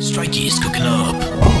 Strikey is cooking up.